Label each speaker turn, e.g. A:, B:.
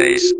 A: days.